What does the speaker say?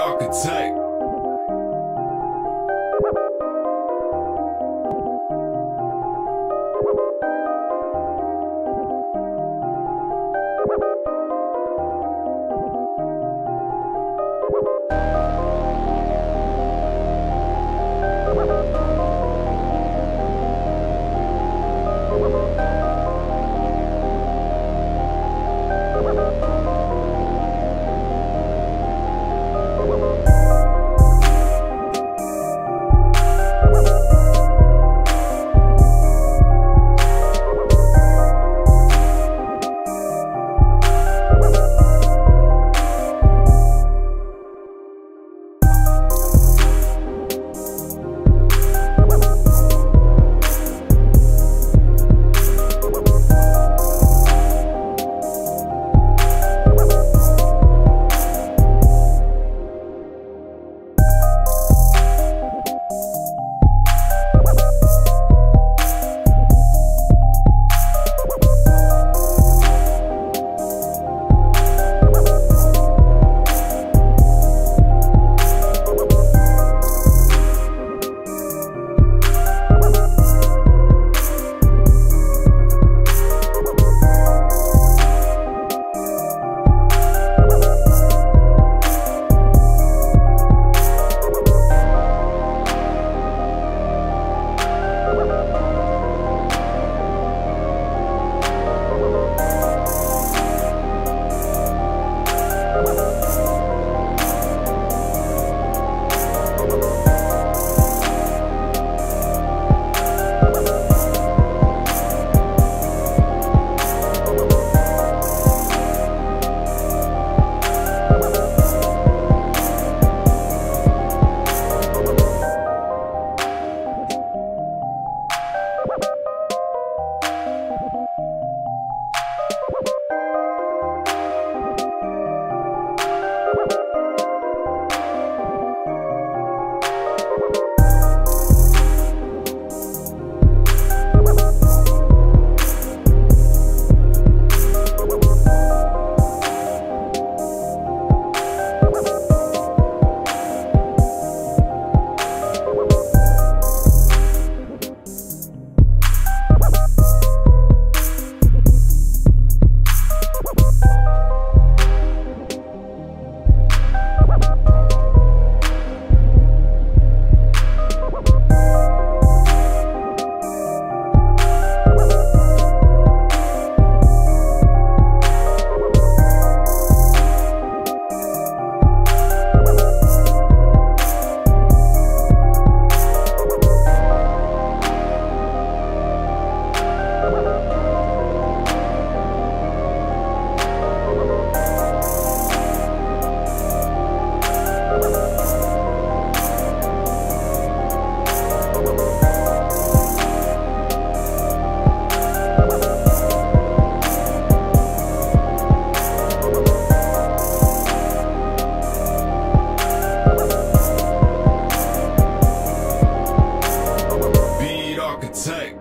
architect. Take.